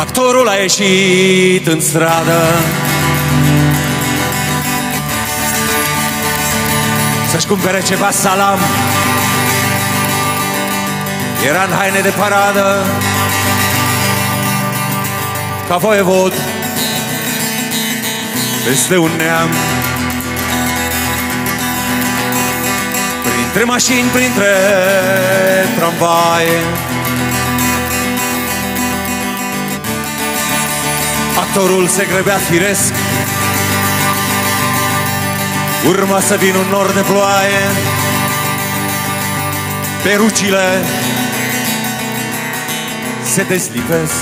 Actorul a ieșit în stradă. Să-și cumpere ceva salam. Era în haine de paradă. Ca voievod Peste un neam. Printre mașini, printre tramvaie Actorul se grăbea firesc. Urma să vină un nor de ploaie Perucile se deslipesc.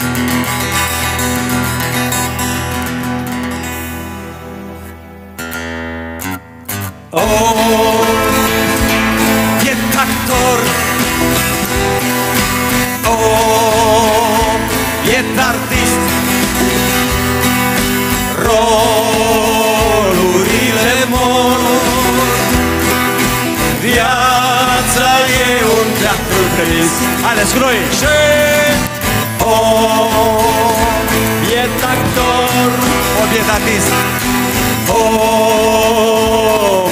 Oh, e teatru trist Haideți cu noi! Și... Oh, e actor Oh, e artist Oh,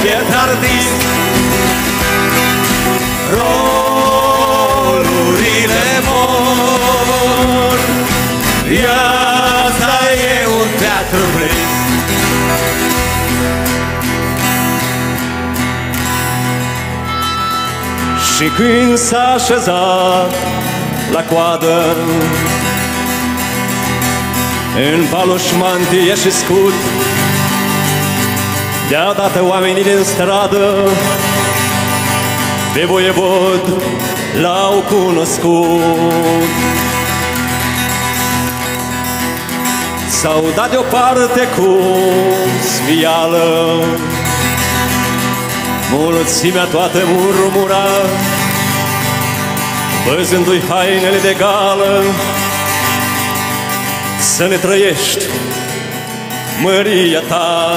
e artist Rolurile mor. Viața e un teatru trist Și când s-a așezat la coadă În paloș mantie și scut Deodată oamenii din stradă Pe voievod l-au cunoscut. S-au dat deoparte cu svială Mulțimea toată murmura Văzându-i hainele de gală. Să ne trăiești măria ta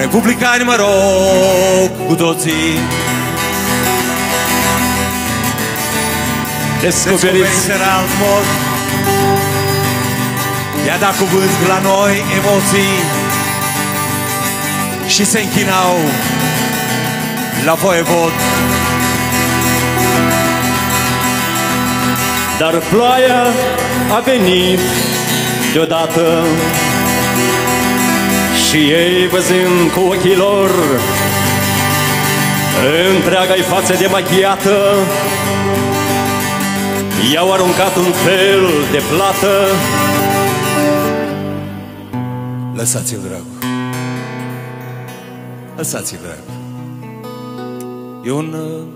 Republicani mă rog cu toții. Descoperiți. Descoperiți. În alt mod. I-a dat cuvânt la noi emoții. Și se închinau la voievod Dar ploaia a venit deodată Și ei văzând cu ochii lor Întreaga-i față de machiată I-au aruncat un fel de plată. Lăsați-l, dragul. Lăsați-l, dragul. E un... uh,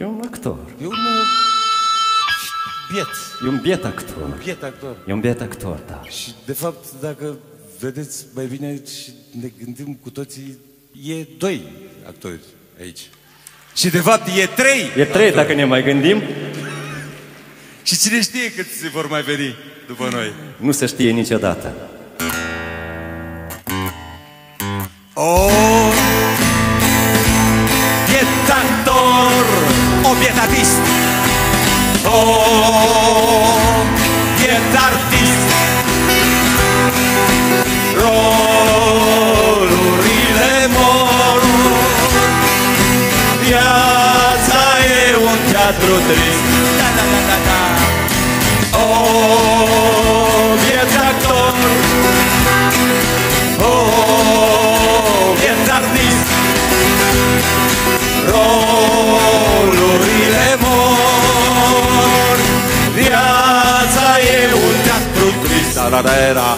E un actor. E un... uh, Biet. E un biet actor. Biet actor. E un biet actor, da. Și de fapt, dacă vedeți mai bine și ne gândim cu toții, e doi actori aici. Și de fapt e trei. E trei dacă ne mai gândim Și cine știe cât se vor mai veni după noi. Nu se știe niciodată Oh, pietator, o pietatist. Oh, mor. Viața e un teatru trist Da, da, da, da, da O, vieți actor O, vieți artist Rolurile mor. Viața e un teatru trist Da, da, da, da